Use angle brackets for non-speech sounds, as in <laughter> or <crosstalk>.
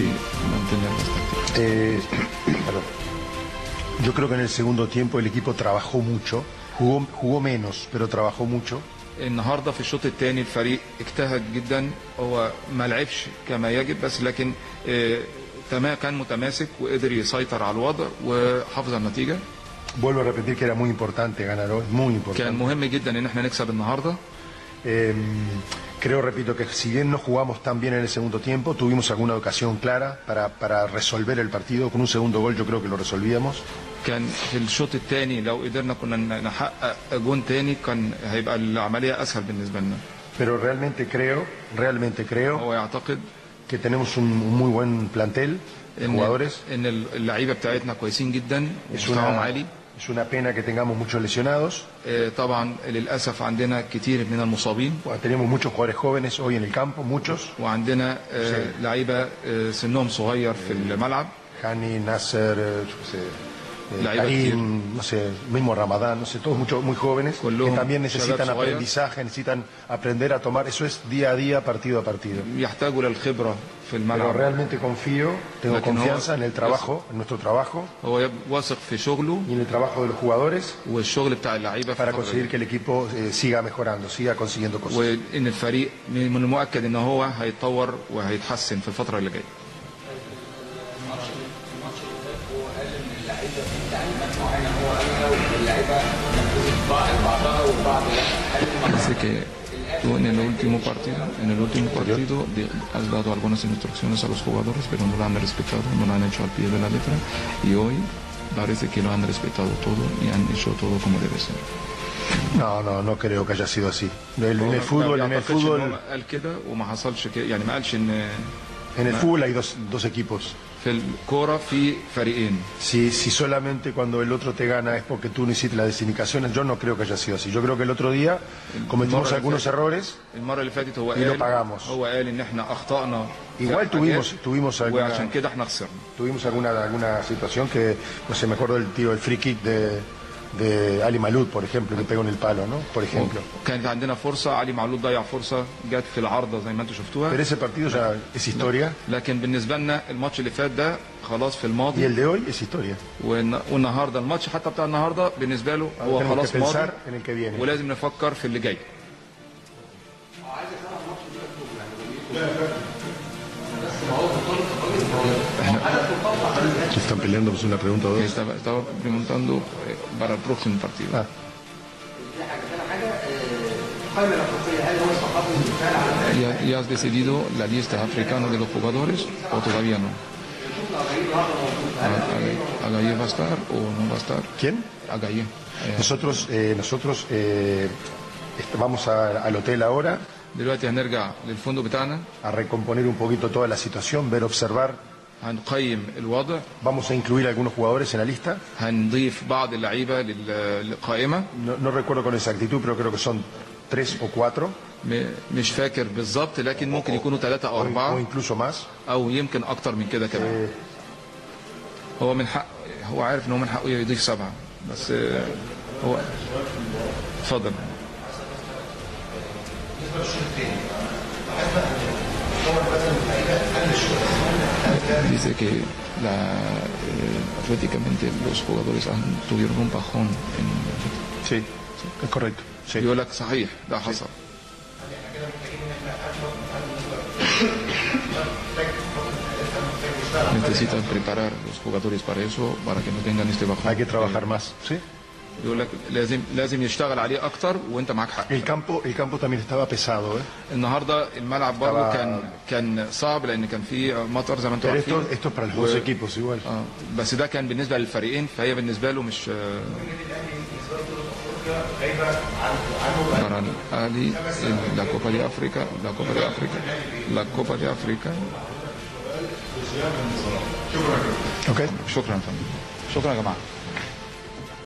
y mantener las tácticas. Eh, perdón. <clears throat> Yo creo que en el segundo tiempo el equipo trabajó mucho, jugó, jugó menos, pero trabajó mucho. النهارده في الشوط الثاني الفريق اجتهد جدا هو ما لعبش كما يجب بس لكن آه، تمام كان متماسك وقدر يسيطر على الوضع وحافظ على النتيجه Vuelvo a repetir que era muy importante ganar hoy, muy كان importante. مهم جدا ان احنا نكسب النهارده Eh, creo, repito, que si bien no jugamos tan bien en el segundo tiempo, tuvimos alguna ocasión clara para, para resolver el partido. Con un segundo gol yo creo que lo resolvíamos. كان في الشوط الثاني لو قدرنا كنا نحقق جون تاني كان هيبقى العمليه اسهل بالنسبه لنا Pero realmente creo, realmente creo هو يعتقد que tenemos un, un muy buen plantel de ان jugadores. ان اللعيبه بتاعتنا كويسين جدا Es ومستواهم una, عالي es una pena que tengamos muchos lesionados. آه، طبعا للاسف عندنا كتير من المصابين Bueno, tenemos muchos jugadores jóvenes hoy en el campo, muchos. وعندنا آه، لعيبه آه، سنهم صغير في الملعب Hani, Nasser, eh, yo qué sé, este, Caín, no sé, mismo Ramadán, no sé, todos muchos muy jóvenes que también necesitan aprendizaje, necesitan aprender a tomar, eso es día a día, partido a partido. Pero realmente confío, tengo confianza en el trabajo, en nuestro trabajo. Y en el trabajo de los jugadores. Para conseguir que el equipo eh, siga mejorando, siga consiguiendo cosas. Dice que tú en el último partido, en el último partido has dado algunas instrucciones a los jugadores, pero no la han respetado, no la han hecho al pie de la letra y hoy parece que lo han respetado todo y han hecho todo como debe ser. No, no, no creo que haya sido así. En el fútbol, en el fútbol... En el fútbol hay dos, dos equipos. Si, si solamente cuando el otro te gana es porque tú no hiciste las desindicaciones, yo no creo que haya sido así. Yo creo que el otro día cometimos algunos errores y lo pagamos. Igual tuvimos, tuvimos alguna, tuvimos alguna, alguna situación que, no sé, me acuerdo el tiro, el free kick de... de por ejemplo, que pegó en el palo, ¿no? Por ejemplo. كانت عندنا فرصه علي معلول ضيع فرصة جت في العارضة زي ما أنتم Pero شفتوها ese partido ya es historia لكن بالنسبة لنا الماتش اللي فات ده خلاص في y الماضي el de hoy es historia. والن- والنهاردة الماتش حتى بتاع النهارده بالنسبة له هو خلاص ماضي. ولازم نفكر في اللي جاي Están peleando pues, una pregunta o dos. Estaba, estaba, preguntando eh, para el próximo partido. Ah. ¿Ya, ¿Ya, has decidido la lista africana de los jugadores o todavía no? Ah, ¿Agaye va a estar o no va a estar? ¿Quién? Agaye. Eh. Nosotros, eh, nosotros eh, este, vamos a, al hotel ahora. Del Fondo Betana. A recomponer un poquito toda la situación, ver, observar هنقيم الوضع. Vamos a incluir algunos jugadores en la lista. هنضيف بعض اللعيبة لل- للقائمة. No, no recuerdo con exactitud, pero creo que son tres o cuatro, م- مش فاكر بالظبط لكن ممكن يكونوا ثلاثة أو o, o أربعة incluso más. أو يمكن أكتر من كده كمان. هو من حق هو عارف إن هو من حقه يضيف سبعة بس آه، هو اتفضل. Dice que la, eh, atléticamente los jugadores han, tuvieron un bajón en Sí, es correcto. Sí. يقول لك صحيح ده حصل necesitan preparar los jugadores para eso para que no tengan este bajón Hay que trabajar más. Sí. يقول لك لازم لازم يشتغل عليه أكتر وأنت معاك حق El campo, el campo también estaba pesado, ¿eh? النهارده الملعب برضه. كان كان صعب لأن كان في مطر زي ما Pero عارفين esto, esto es para los dos equipos igual. آه، بس ده كان بالنسبة للفريقين فهي بالنسبة له مش para Ali en la Copa de África la Copa de África la Copa de África Ok. شكرا فندم شكرا يا جماعة